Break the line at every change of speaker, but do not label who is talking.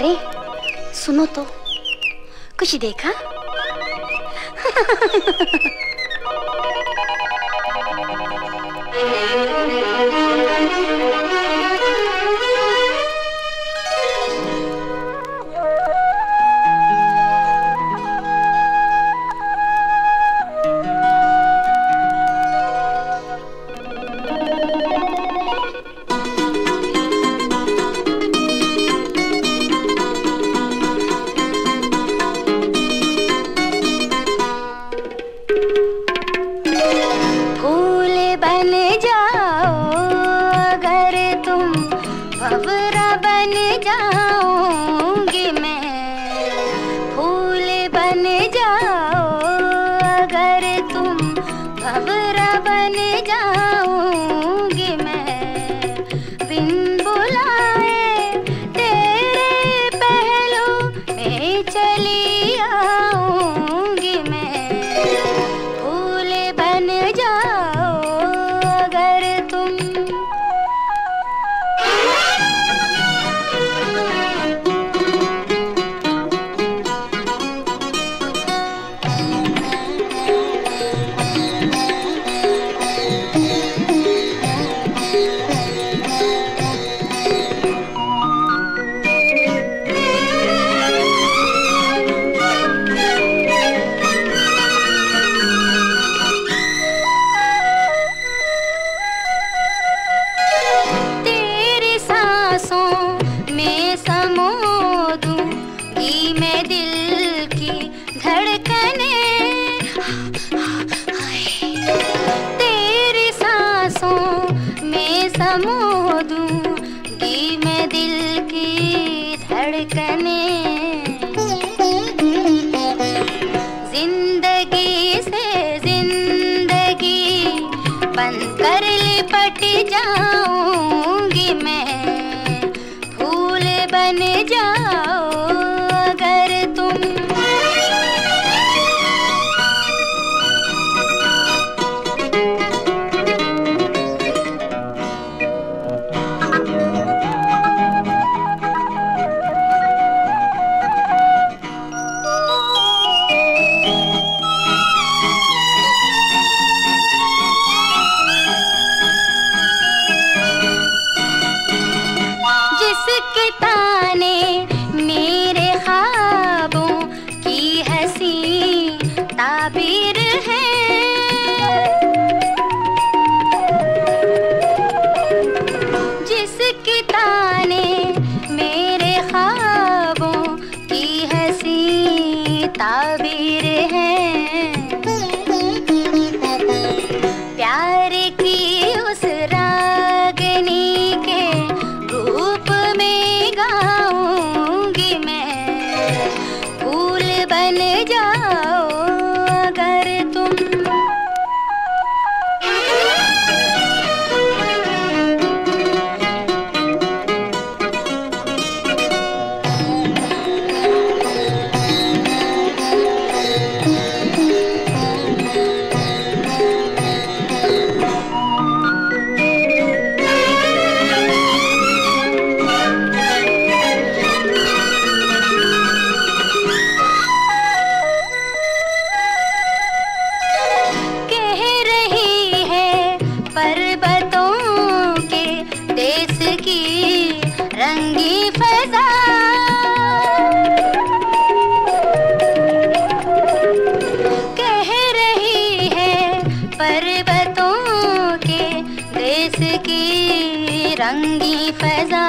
अरे सुनो तो। कुछ देखा? तुम भवरा बन जाओगी मैं। फूल बन जाओ अगर तुम भवरा बन में दिल की धड़कने। ज़िंदगी से ज़िंदगी बनकर लिपट जाऊँगी मैं। फूल बन जाओ जिसके ताने मेरे ख्वाबों की हँसी ताबीर है। जिसके ताने मेरे ख्वाबों की हँसी ताबीर है। प्यार बन जाओ। रंगी फजा कह रही है पर्वतों के देश की रंगी फजा